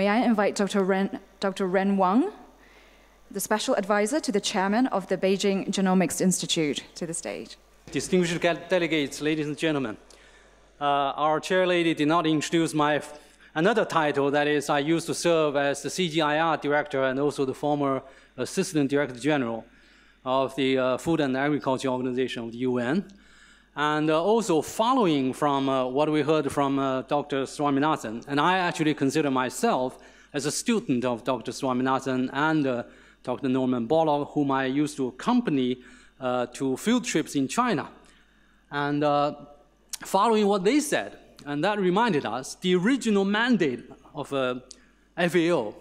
May I invite Dr. Ren, Dr. Ren Wang, the special advisor to the chairman of the Beijing Genomics Institute, to the stage. Distinguished delegates, ladies and gentlemen, uh, our chair lady did not introduce my another title, that is, I used to serve as the CGIAR director and also the former assistant director general of the uh, Food and Agriculture Organization of the UN. And uh, also following from uh, what we heard from uh, Dr. Swaminathan, and I actually consider myself as a student of Dr. Swaminathan and uh, Dr. Norman Borlaug, whom I used to accompany uh, to field trips in China. And uh, following what they said, and that reminded us the original mandate of FAO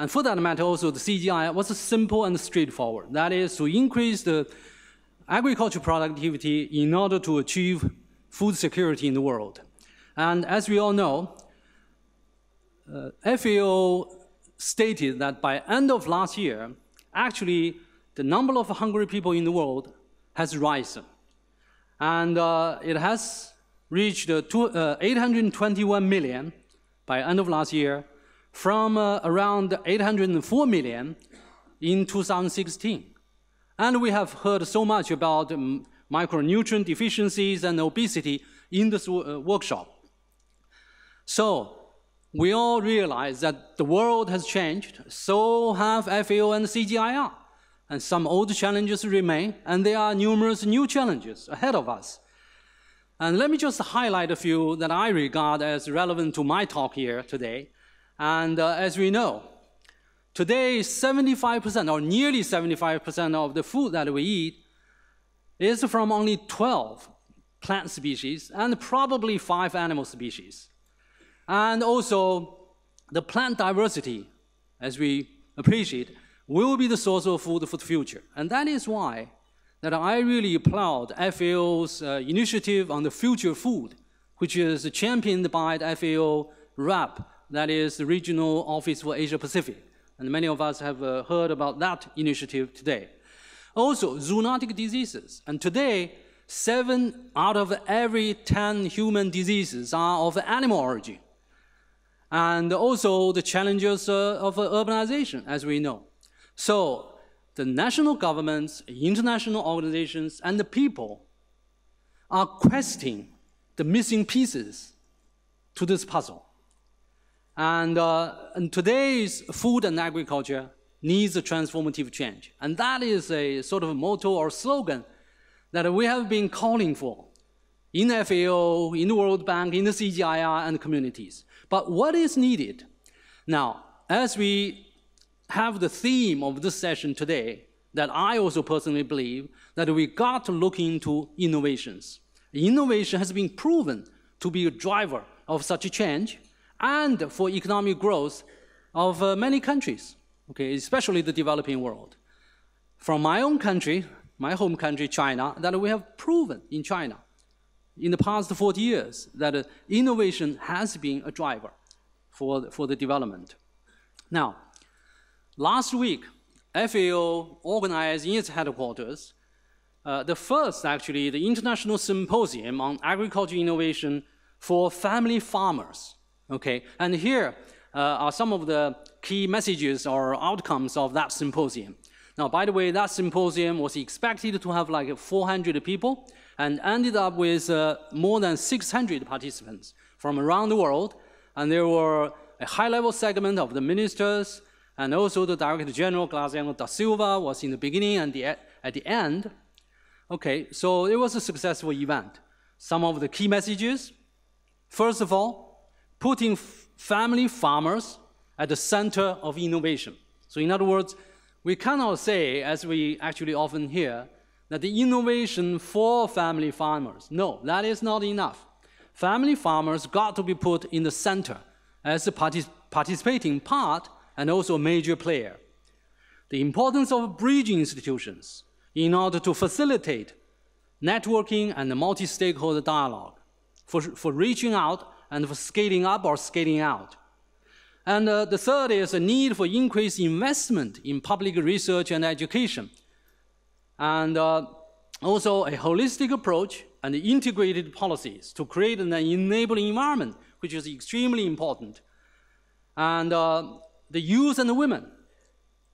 and for that matter, also the CGI was simple and straightforward. That is to increase the agricultural productivity in order to achieve food security in the world. And as we all know, uh, FAO stated that by end of last year, actually the number of hungry people in the world has risen. And uh, it has reached uh, two, uh, 821 million by end of last year, from uh, around 804 million in 2016. And we have heard so much about um, micronutrient deficiencies and obesity in this uh, workshop. So we all realize that the world has changed, so have FAO and CGIAR. And some old challenges remain, and there are numerous new challenges ahead of us. And let me just highlight a few that I regard as relevant to my talk here today. And uh, as we know, today 75% or nearly 75% of the food that we eat is from only 12 plant species and probably five animal species. And also, the plant diversity, as we appreciate, will be the source of food for the future. And that is why that I really applaud FAO's uh, initiative on the future food, which is championed by the FAO RAP that is the Regional Office for Asia Pacific. And many of us have uh, heard about that initiative today. Also, zoonotic diseases. And today, seven out of every 10 human diseases are of animal origin. And also the challenges uh, of urbanization, as we know. So, the national governments, international organizations, and the people are questing the missing pieces to this puzzle. And, uh, and today's food and agriculture needs a transformative change. And that is a sort of motto or slogan that we have been calling for in FAO, in the World Bank, in the CGIAR, and communities. But what is needed? Now, as we have the theme of this session today, that I also personally believe that we got to look into innovations. Innovation has been proven to be a driver of such a change, and for economic growth of uh, many countries, okay, especially the developing world. From my own country, my home country, China, that we have proven in China in the past 40 years that uh, innovation has been a driver for, for the development. Now, last week, FAO organized in its headquarters uh, the first, actually, the International Symposium on Agriculture Innovation for Family Farmers. Okay, and here uh, are some of the key messages or outcomes of that symposium. Now, by the way, that symposium was expected to have like 400 people and ended up with uh, more than 600 participants from around the world. And there were a high-level segment of the ministers, and also the Director General, Graziano da Silva, was in the beginning and the, at the end. Okay, so it was a successful event. Some of the key messages. First of all, putting family farmers at the center of innovation. So in other words, we cannot say, as we actually often hear, that the innovation for family farmers. No, that is not enough. Family farmers got to be put in the center as a partic participating part and also a major player. The importance of bridging institutions in order to facilitate networking and multi-stakeholder dialogue for, for reaching out and for scaling up or scaling out. And uh, the third is a need for increased investment in public research and education. And uh, also a holistic approach and integrated policies to create an enabling environment, which is extremely important. And uh, the youth and the women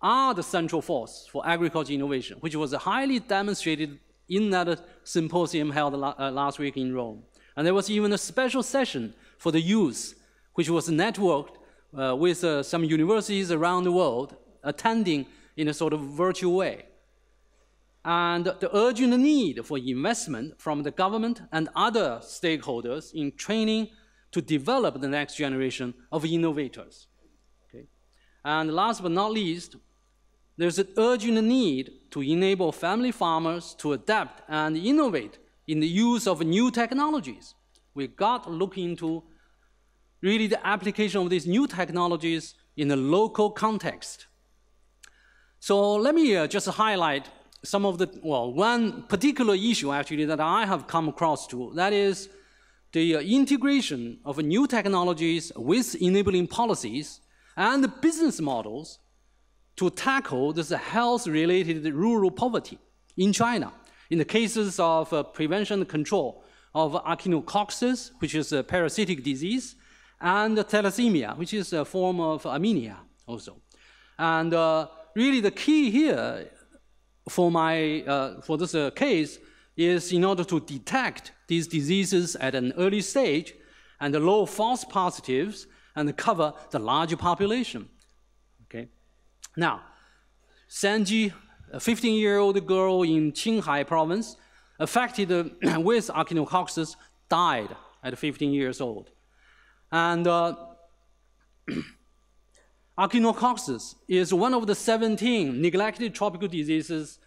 are the central force for agriculture innovation, which was highly demonstrated in that symposium held uh, last week in Rome. And there was even a special session for the youth, which was networked uh, with uh, some universities around the world attending in a sort of virtual way. And the urgent need for investment from the government and other stakeholders in training to develop the next generation of innovators. Okay? And last but not least, there's an urgent need to enable family farmers to adapt and innovate in the use of new technologies. We got to look into really the application of these new technologies in a local context. So let me uh, just highlight some of the, well, one particular issue actually that I have come across to, that is the uh, integration of new technologies with enabling policies and business models to tackle this health-related rural poverty in China. In the cases of uh, prevention and control of echinococcus, which is a parasitic disease, and thalassemia, which is a form of anemia also. And uh, really the key here for, my, uh, for this uh, case is in order to detect these diseases at an early stage and low false positives and cover the larger population. Okay. Now, Sanji, a 15-year-old girl in Qinghai province, affected with echinococcus, died at 15 years old. And uh, echinococcus is one of the 17 neglected tropical diseases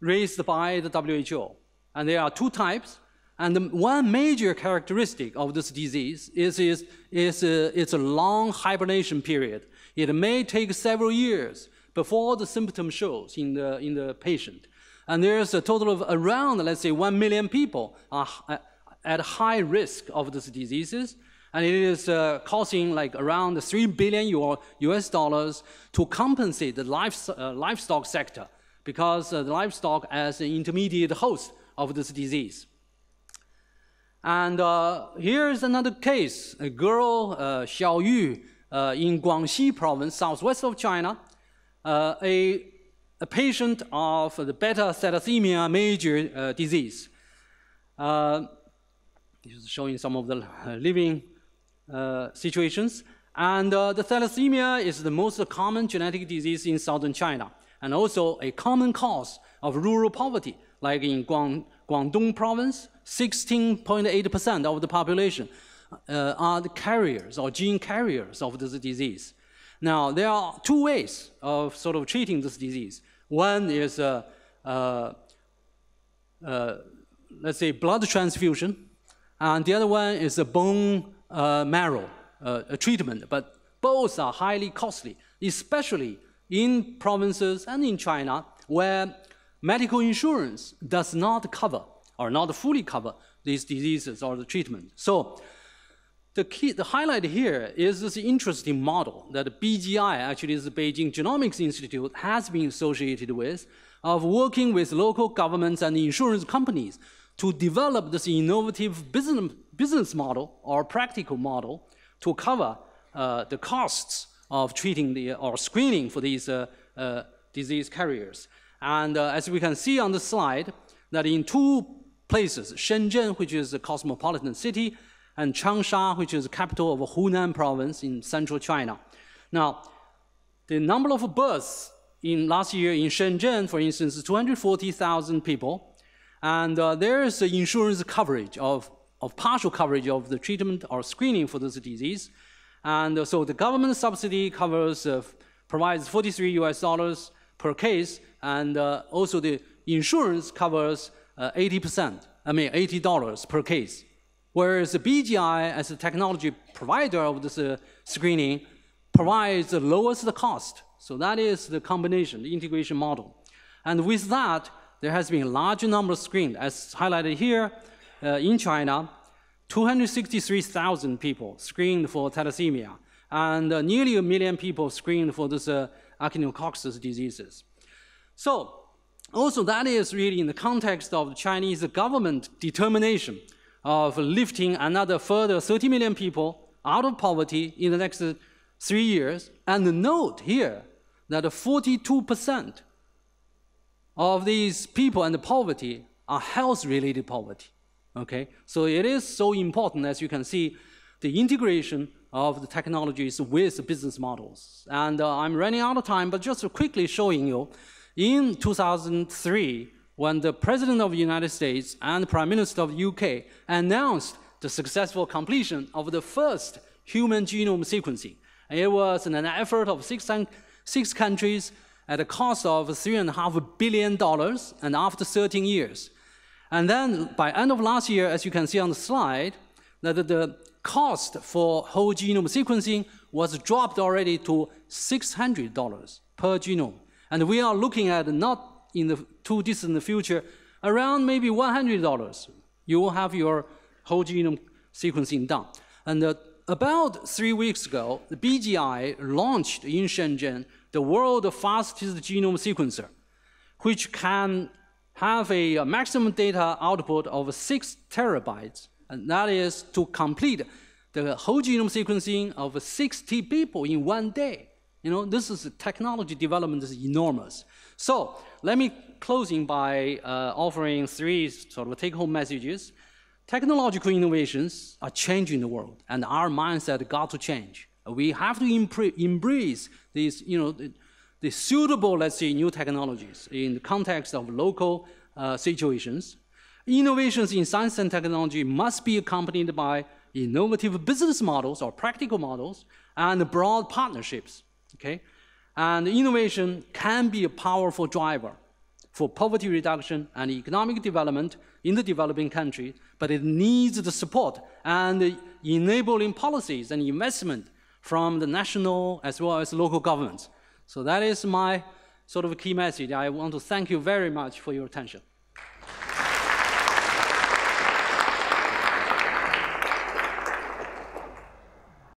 raised by the WHO. And there are two types. And the one major characteristic of this disease is, is, is uh, it's a long hibernation period. It may take several years before the symptom shows in the, in the patient. And there's a total of around, let's say, 1 million people are at high risk of these diseases and it is uh, costing like around 3 billion US dollars to compensate the life, uh, livestock sector because uh, the livestock as an intermediate host of this disease. And uh, here's another case, a girl, uh, Xiao Yu, uh, in Guangxi province, southwest of China, a, a patient of the beta thalassemia major disease. this is showing some of the living uh, situations. And uh, the thalassemia is the most common genetic disease in southern China, and also a common cause of rural poverty, like in Guang, Guangdong province, 16.8% of the population uh, are the carriers or gene carriers of this disease. Now, there are two ways of sort of treating this disease. One is, uh, uh, uh, let's say, blood transfusion, and the other one is a bone uh, marrow uh, treatment, but both are highly costly, especially in provinces and in China where medical insurance does not cover or not fully cover these diseases or the treatment. So the key, the highlight here is this interesting model that BGI, actually is the Beijing Genomics Institute, has been associated with of working with local governments and insurance companies to develop this innovative business, business model or practical model to cover uh, the costs of treating the, or screening for these uh, uh, disease carriers. And uh, as we can see on the slide, that in two places, Shenzhen, which is a cosmopolitan city, and Changsha, which is the capital of Hunan province in central China. Now, the number of births in last year in Shenzhen, for instance, is 240,000 people, and uh, there is insurance coverage of of partial coverage of the treatment or screening for this disease. And so the government subsidy covers, uh, provides 43 US dollars per case, and uh, also the insurance covers 80%, uh, I mean $80 per case. Whereas the BGI, as a technology provider of this uh, screening, provides the lowest cost. So that is the combination, the integration model. And with that, there has been a large number of screened, as highlighted here, uh, in China, 263,000 people screened for thalassemia, and uh, nearly a million people screened for this uh, echinococcus diseases. So, also that is really in the context of the Chinese government determination of lifting another further 30 million people out of poverty in the next three years. And note here that 42% of these people and the poverty are health-related poverty. Okay, so it is so important, as you can see, the integration of the technologies with business models. And uh, I'm running out of time, but just quickly showing you, in 2003, when the President of the United States and Prime Minister of the UK announced the successful completion of the first human genome sequencing. It was an effort of six, six countries at a cost of $3.5 billion and after 13 years. And then by end of last year, as you can see on the slide, that the cost for whole genome sequencing was dropped already to $600 per genome. And we are looking at not in the too distant future, around maybe $100. You will have your whole genome sequencing done. And uh, about three weeks ago, the BGI launched in Shenzhen the world's fastest genome sequencer, which can have a maximum data output of six terabytes, and that is to complete the whole genome sequencing of 60 people in one day. You know, this is technology development is enormous. So let me closing by uh, offering three sort of take-home messages. Technological innovations are changing the world, and our mindset got to change. We have to embrace these, you know, the, the, suitable, let's say, new technologies in the context of local uh, situations. Innovations in science and technology must be accompanied by innovative business models or practical models and broad partnerships. Okay, and innovation can be a powerful driver for poverty reduction and economic development in the developing country, but it needs the support and enabling policies and investment from the national as well as local governments. So that is my sort of key message. I want to thank you very much for your attention.